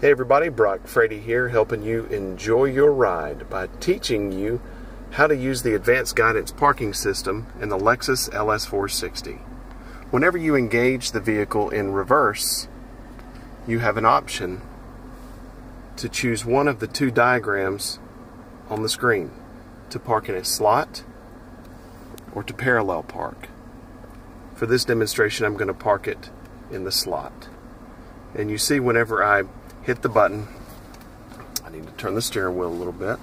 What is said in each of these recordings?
Hey everybody, Brock Frady here, helping you enjoy your ride by teaching you how to use the advanced guidance parking system in the Lexus LS460. Whenever you engage the vehicle in reverse, you have an option to choose one of the two diagrams on the screen to park in a slot or to parallel park. For this demonstration, I'm going to park it in the slot. And you see whenever I hit the button. I need to turn the steering wheel a little bit.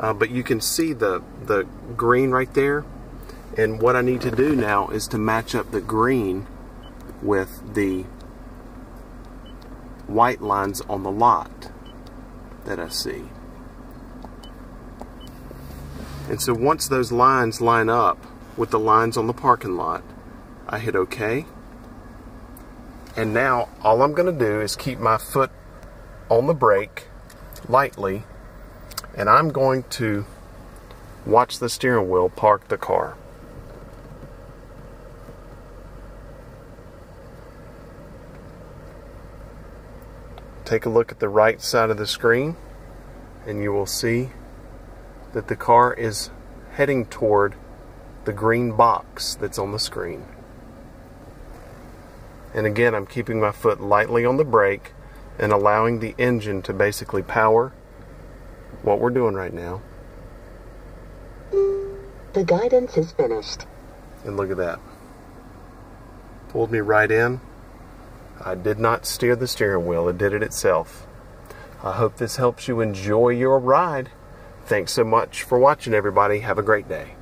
Uh, but you can see the, the green right there. And what I need to do now is to match up the green with the white lines on the lot that I see. And so once those lines line up with the lines on the parking lot, I hit OK. And now all I'm going to do is keep my foot on the brake lightly and I'm going to watch the steering wheel park the car. Take a look at the right side of the screen and you will see that the car is heading toward the green box that's on the screen. And again, I'm keeping my foot lightly on the brake and allowing the engine to basically power what we're doing right now. The guidance is finished. And look at that. Pulled me right in. I did not steer the steering wheel, it did it itself. I hope this helps you enjoy your ride. Thanks so much for watching, everybody. Have a great day.